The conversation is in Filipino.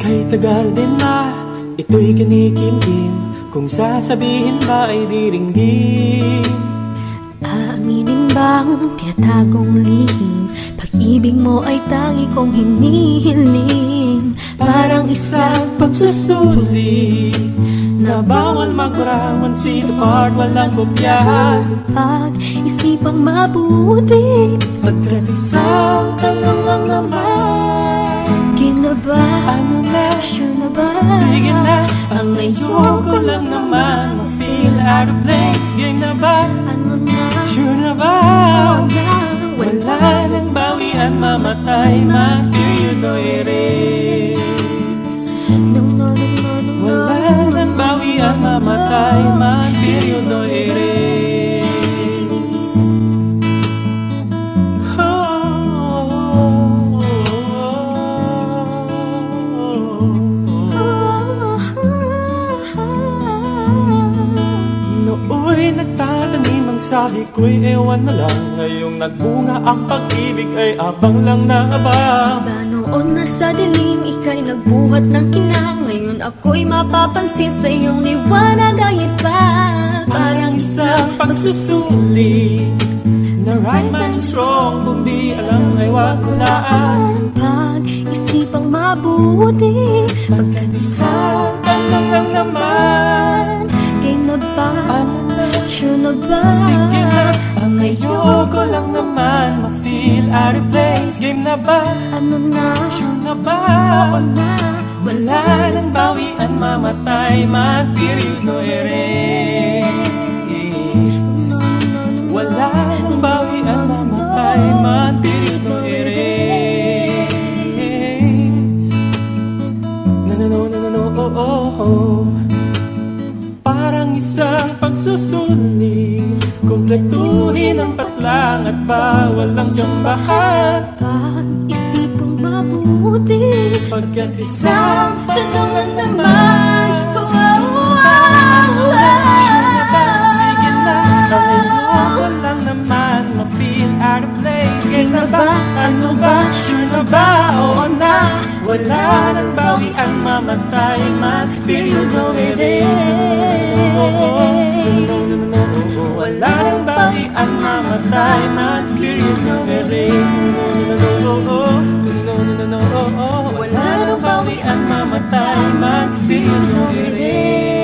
Kay tagal din na ito'y kinikimkim Kung sasabihin ba ay diringgin Aaminin bang tiyatagong lihim Pag-ibig mo ay tangi kong hinihiling Parang isang pagsusuli na bawal magkurang One seat apart, walang kopyahan Pag-isipang mabuti Pagkat isang tanong lang naman Game na ba? Ano na? Sure na ba? Sige na Ang ayoko lang naman Ma-feel out of place Game na ba? Ano na? Sure na ba? Na Wala nang bawian Mamatay man Nooy nagtatanim ang sabi ko'y ewan na lang. Ngayong nagbunga ang pag-ibig ay abang lang na aba. Diba noon nasa dilim ika'y nagbuhat ng kinang Ngayon ako'y mapapansin sa iyong liwanag ay iba Parang isang pagsusuli. Na right man is wrong Kung di alam ay wag hulaan. Pag-isipang mabuti Pagkat isang tanong lang naman. Game na ba? Ano Sure na ba? Sige na Ang ayoko lang naman Ma-feel out of place Game na ba? Ano na? Sure na ba? Oo na Wala nang bawian Mamatay man Period no no Wala nang bawian Mamatay man Period no erase No, no, no, no, no, oh, oh, oh Parang isang pagsusuling Kumpletuhin ang patlang At bawal ang jambahan Pag-isipang mabuti. Pagkat isang tanong naman Wow, wow, ba? Sige na Ang ayoko lang naman. Ma-feel out of place. Game na ba? Ano ba? Sure na ba? Oo na. Wala nang bawian Mamatay. Man Period no erase Wala Wala nang bawian Mamatay man? No erase